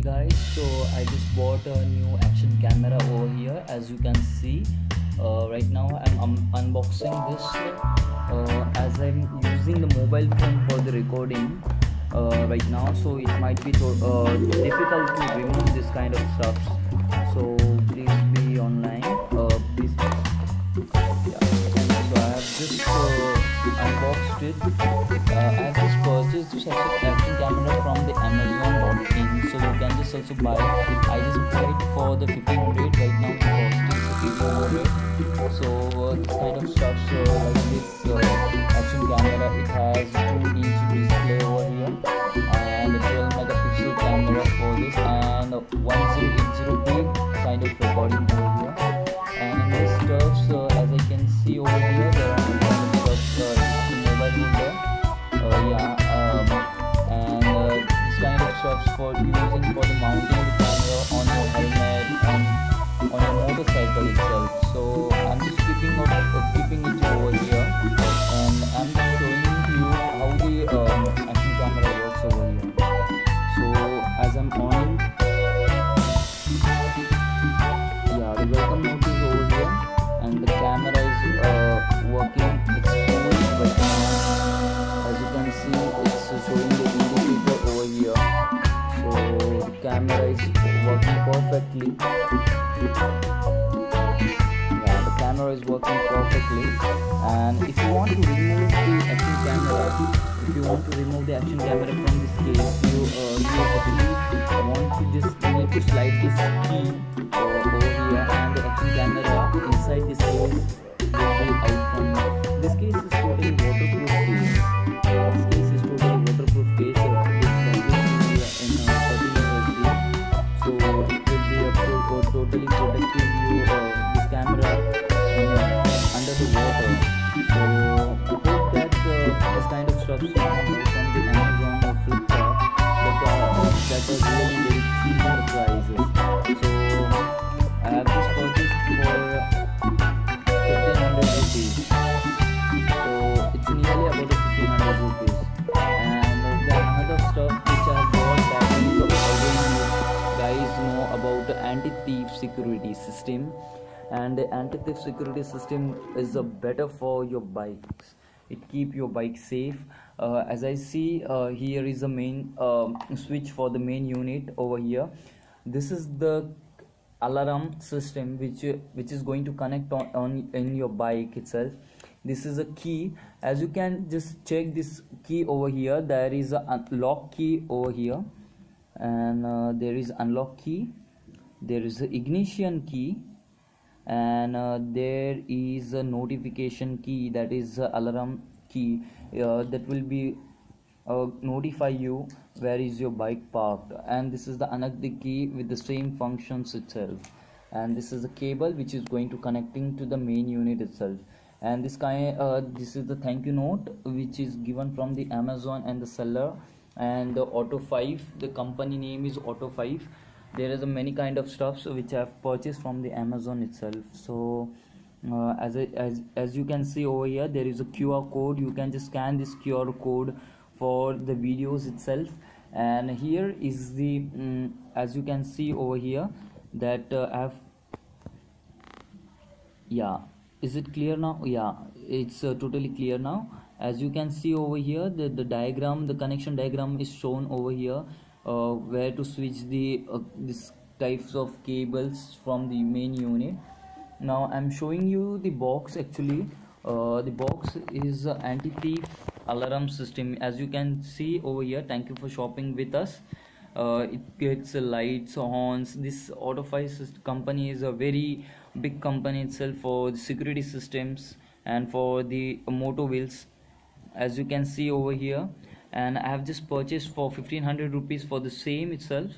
hey guys. So i just bought a new action camera over here as you can see. Uh, right now i'm um, unboxing this uh, as i'm using the mobile phone for the recording uh, right now. So it might be uh, difficult to remove this kind of stuff. So please be online. Uh, please. Yeah. so i have just uh, unboxed it just also buy i just it for the 1500 right now cost is 1500 so uh, this kind of stuff so like this uh, action camera it has for using for the mounting camera is working perfectly. Yeah the camera is working perfectly. And if you want to remove the action camera if you want to remove the action camera from this case you uh, you want to just you need to slide this key over here and the action camera inside from the Amazon that are, that are really very prices so I have this purchased for 1500 rupees. So it's nearly about 1500 rupees. And the another stuff which I bought about the anti-thief security system. And the anti-thief security system is a better for your bikes. It keep your bike safe uh, as i see uh, here is the main um switch for the main unit over here. This is the alarm system which which is going to connect on, on in your bike itself. This is a key. As you can just check this key over here there is a lock key over here. And uh, there is unlock key. There is a ignition key. And uh, there is a notification key that is alarm key uh, that will be uh, notify you where is your bike parked. And this is the another key with the same functions itself. And this is the cable which is going to connecting to the main unit itself. And this kind uh, this is the thank you note which is given from the amazon and the seller. And the auto 5 the company name is auto 5 there is a many kind of stuffs which i have purchased from the amazon itself. So uh, as, I, as as you can see over here there is a qr code. You can just scan this qr code for the videos itself. And here is the mm as you can see over here that uh, i have yeah. Is it clear now? Yeah it's uh, totally clear now. As you can see over here the, the diagram the connection diagram is shown over here uh, where to switch the uh, this types of cables from the main unit now i'm showing you the box actually. Uh, the box is anti-thief alarm system. As you can see over here thank you for shopping with us. Uh, it gets lights horns. This autofice company is a very big company itself for security systems and for the motor wheels as you can see over here. And i have just purchased for 1500 rupees for the same itself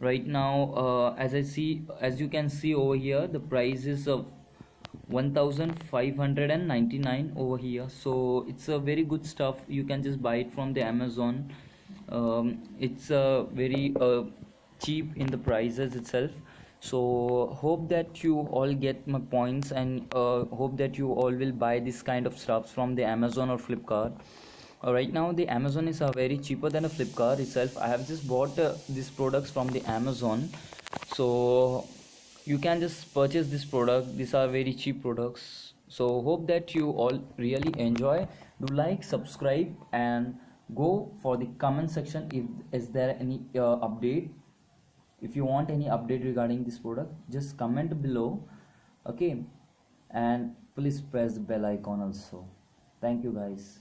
right now uh, as i see as you can see over here the price is of 1599 over here. So it's a very good stuff. You can just buy it from the amazon. Um, it's uh, very uh, cheap in the prices itself. So hope that you all get my points and uh, hope that you all will buy this kind of stuff from the amazon or flipkart. uh, right now the amazon is uh, very cheaper than a flipkart itself. I have just bought uh, these products from the amazon. So you can just purchase this product. These are very cheap products. So hope that you all really enjoy. Do like subscribe and go for the comment section if is there any uh, update. If you want any update regarding this product just comment below. Okay? And please press the bell icon also. Thank you guys